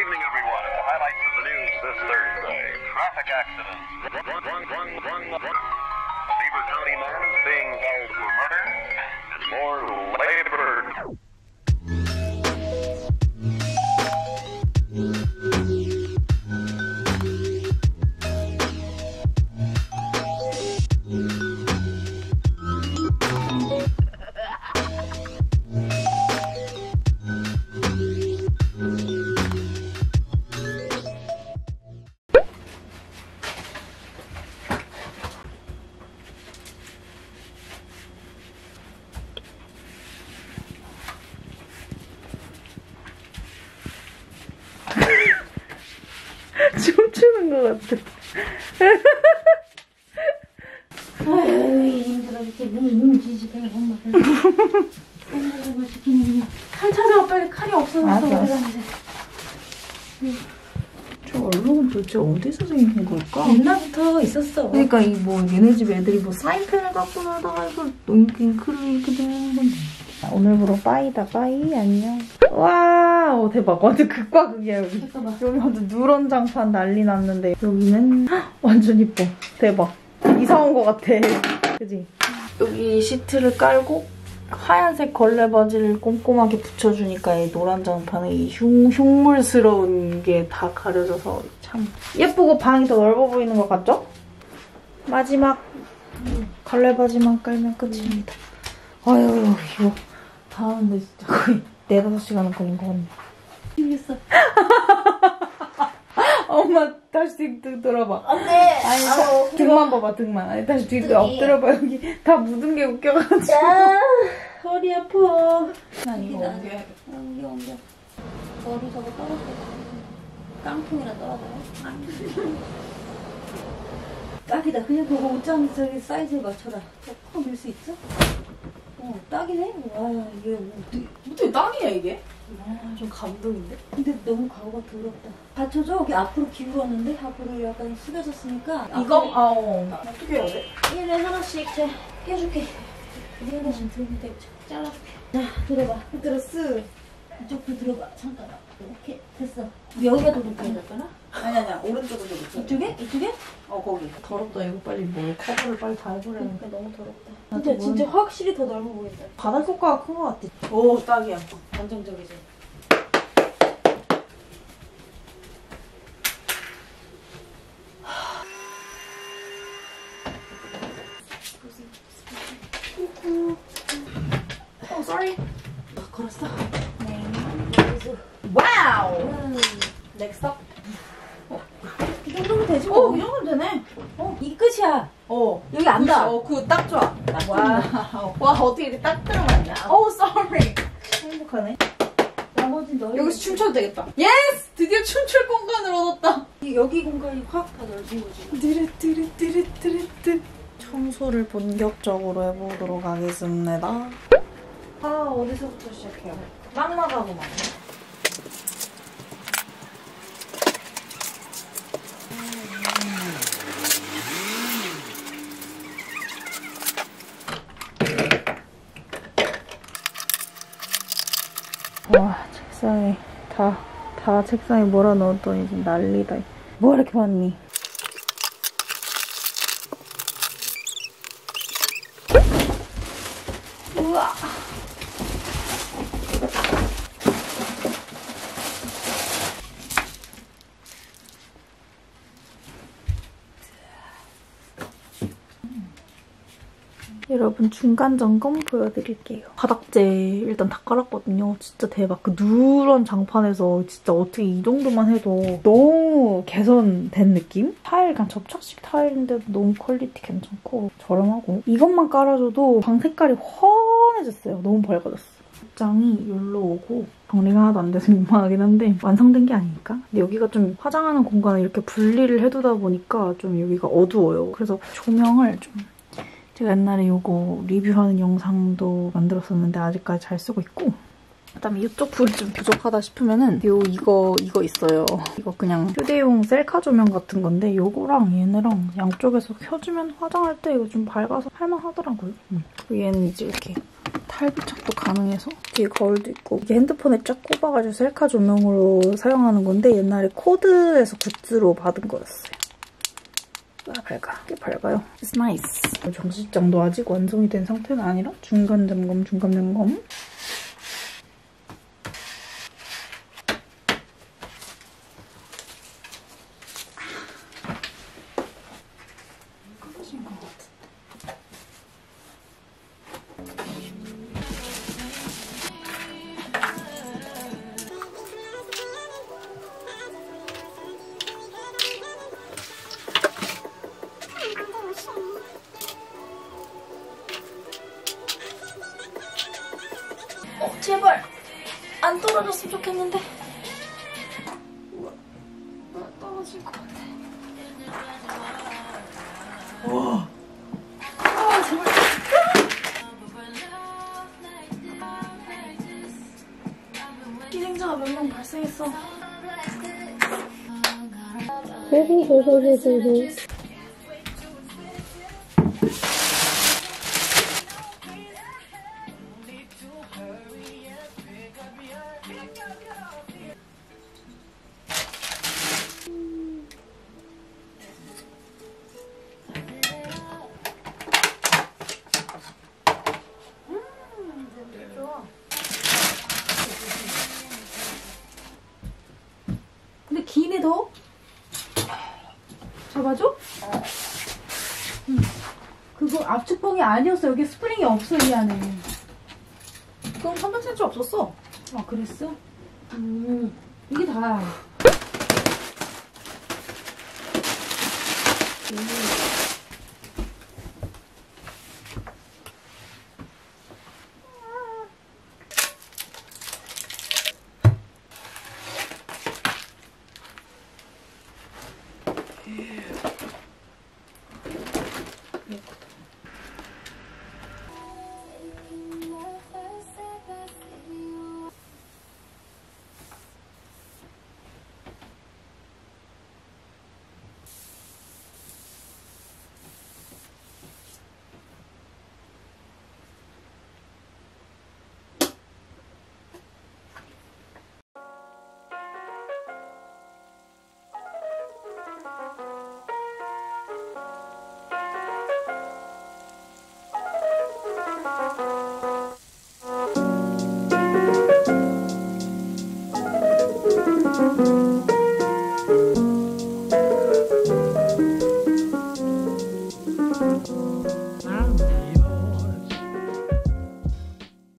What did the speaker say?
evening, everyone. The highlights of the news this Thursday. Traffic accidents. Run, run, run, run, run. A Beaver County man is being held for murder. And more labor. 같아. 아유 힘들어 시키는 칼 빨리 칼이 없어서. 갔는데 저 얼룩은 도대체 어디서 생긴 걸까? 옛날부터 있었어 그러니까 이 뭐 얘네 집 애들이 뭐 사인펜을 갖고 나다가 이걸 잉크를 이렇게 되는 건데. 오늘부로 빠이다 빠이 안녕. 와, 오, 대박 완전 극과 극이야 여기. 잠깐만 여기 완전 누런 장판 난리 났는데 여기는 헉, 완전 이뻐. 대박. 이사 온 것 같아. 그지? 여기 시트를 깔고 하얀색 걸레 바지를 꼼꼼하게 붙여주니까 이 노란 장판에 이 흉, 흉물스러운 게 다 가려져서 참 예쁘고 방이 더 넓어 보이는 것 같죠? 마지막 걸레 바지만 깔면 끝입니다. 아유 이거 다 하는데 진짜 거의 네다섯 시간은 걸린 것 같네. 힘들었어 엄마 다시 뒤, 뒤 돌아봐. 안 돼 아니 자, 등만 봐봐 등만. 아니 다시 뒤. 엎드려봐 여기 다 묻은 게 웃겨가지고. 아 허리 아파 난 이거. 옮겨야겠다. 옮겨 옮겨 머리 저거 떨어져 깡통이라 떨어져요 딱이다 그냥 그거 옷장 저기 사이즈에 맞춰라 커밀 수 있어? 어 딱이네 와 이게 어떻게 어떻게 딱이야 이게? 아, 좀 감동인데? 근데 너무 가구가 더럽다. 받쳐줘. 여기 앞으로 기울었는데 앞으로 약간 숙여졌으니까. 이거? 아 어. 어떻게 해야 돼? 얘네 하나씩 제 해줄게. 우리 하나씩 들고 잘라줄게. 자 들어봐. 들었어. 이쪽도 들어봐. 잠깐만. 이렇게 됐어. 여기가 더 높게 해졌구나. 아니 아니야 오른쪽으로 붙여. 이쪽에? 이쪽에? 어 거기. 더럽다 이거 빨리 뭐 커버를 빨리 다 해보려는. 그러니까 너무 더럽다. 진짜 진짜 확실히 더 넓어 보인다. 바닥 효과가 큰 것 같아. 오 딱이야. 안정적이지. 어 sorry. 걸었어? 네. 와우. next. 이 정도면 되지 뭐. 어, 이 정도면 되네. 어, 이 끝이야. 어. 여기 안 닿아. 어, 그거 딱 좋아. 딱 와. 와, 어떻게 이렇게 딱 들어갔냐. 오, sorry. 행복하네. 나머지 너 여기서 춤춰도 되겠다. yes! 드디어 춤출 공간을 얻었다. 여기 공간이 확 다 넓은 거지. 뚜르뚜르뚜르뚜르뚜. 청소를 본격적으로 해보도록 하겠습니다. 아, 어디서부터 시작해요? 막막하고만. 와, 책상에 다, 다 책상에 몰아 넣었더니 지금 난리다. 뭐가 이렇게 많니? 우와. 여러분 중간 점검 보여드릴게요. 바닥재 일단 다 깔았거든요. 진짜 대박. 그 누런 장판에서 진짜 어떻게 이 정도만 해도 너무 개선된 느낌? 타일 그냥 접착식 타일인데도 너무 퀄리티 괜찮고 저렴하고 이것만 깔아줘도 방 색깔이 훤해졌어요. 너무 밝아졌어. 옷장이 여기로 오고 정리가 하나도 안 돼서 민망하긴 한데 완성된 게 아니니까. 근데 여기가 좀 화장하는 공간을 이렇게 분리를 해두다 보니까 좀 여기가 어두워요. 그래서 조명을 좀 제가 옛날에 이거 리뷰하는 영상도 만들었었는데 아직까지 잘 쓰고 있고 그다음에 이쪽 불이 좀 부족하다 싶으면은 요 이거 이거 있어요. 이거 그냥 휴대용 셀카 조명 같은 건데 요거랑 얘네랑 양쪽에서 켜주면 화장할 때 이거 좀 밝아서 할만하더라고요. 음. 얘는 이제 이렇게 탈부착도 가능해서 뒤에 거울도 있고 이게 핸드폰에 쫙 꼽아가지고 셀카 조명으로 사용하는 건데 옛날에 코드에서 굿즈로 받은 거였어요. 아 밝아. 꽤 밝아요. It's nice. 정식장도 아직 완성이 된 상태는 아니라 중간 점검, 중간 점검. 안 떨어졌으면 좋겠는데. 떨어질 것 같아. 와. 아, 발생했어. 네 더? 잡아줘? 응. 그거 압축봉이 아니었어. 여기 스프링이 없어 이 안에. 그럼 300cm 없었어. 아 그랬어? 음 이게 다야.